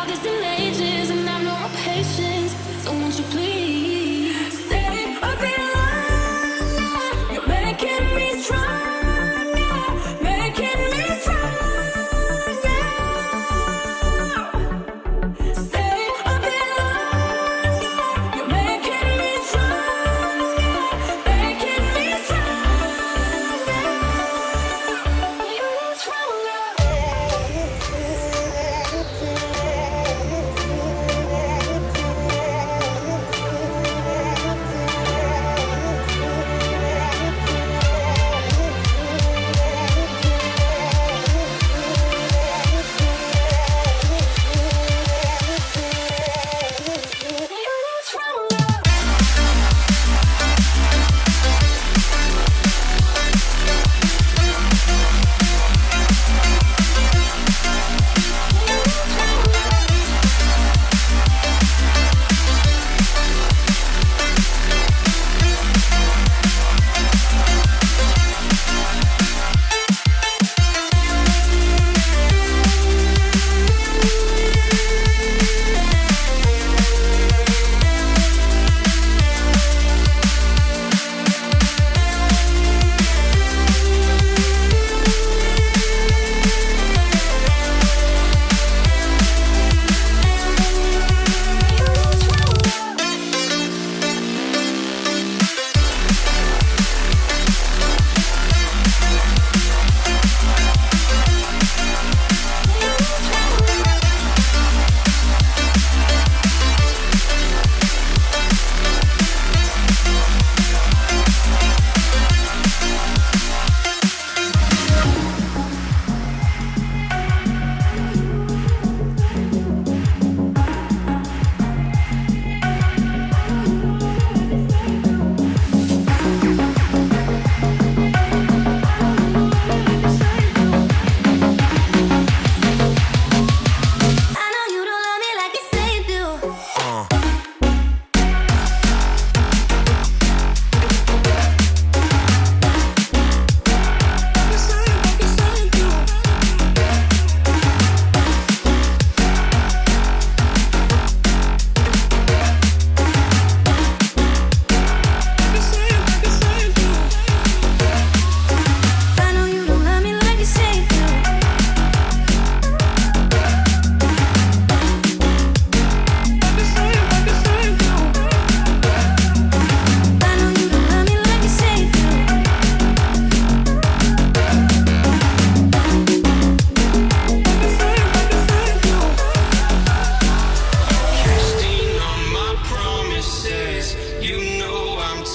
all in ages, and I've no patience. So won't you please?